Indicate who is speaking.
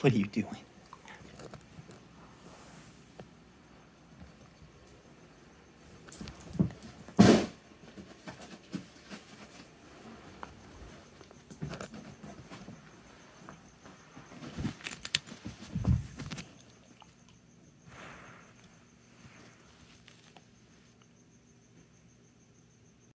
Speaker 1: What are you doing?